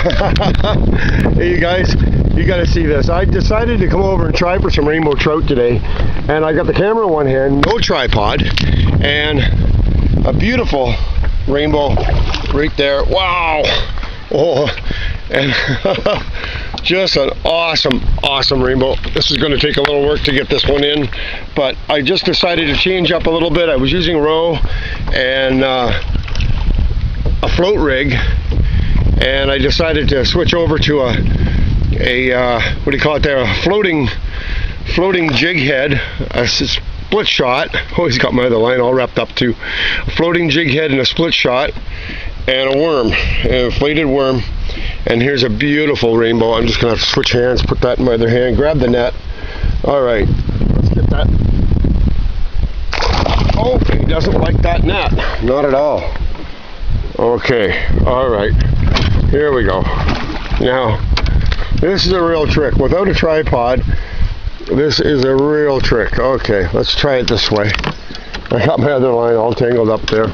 hey, you guys, you got to see this. I decided to come over and try for some rainbow trout today, and I got the camera in one hand, no tripod, and a beautiful rainbow right there. Wow! Oh, and just an awesome, awesome rainbow. This is going to take a little work to get this one in, but I just decided to change up a little bit. I was using roe and uh, a float rig, and I decided to switch over to a a uh, what do you call it there? A floating floating jig head, a split shot. He's got my other line all wrapped up too. A floating jig head and a split shot, and a worm, an inflated worm. And here's a beautiful rainbow. I'm just gonna have to switch hands, put that in my other hand, grab the net. All right, let's get that. Oh, he doesn't like that net. Not at all. Okay, all right. Here we go. Now, this is a real trick. Without a tripod, this is a real trick. Okay, let's try it this way. I got my other line all tangled up there.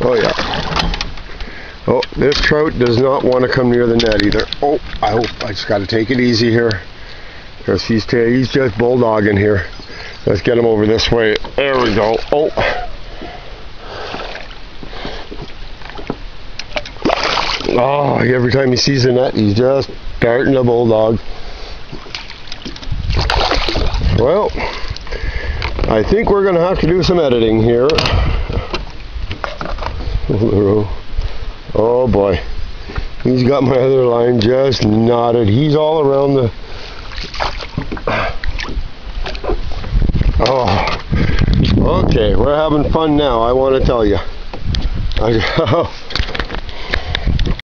Oh yeah. Oh, this trout does not want to come near the net either. Oh, I hope I just got to take it easy here. Because he's, he's just bulldogging here. Let's get him over this way. There we go. Oh. Oh, every time he sees a nut, he's just darting a bulldog. Well, I think we're going to have to do some editing here. Oh boy. He's got my other line just knotted. He's all around the... Oh. Okay, we're having fun now, I want to tell you. I,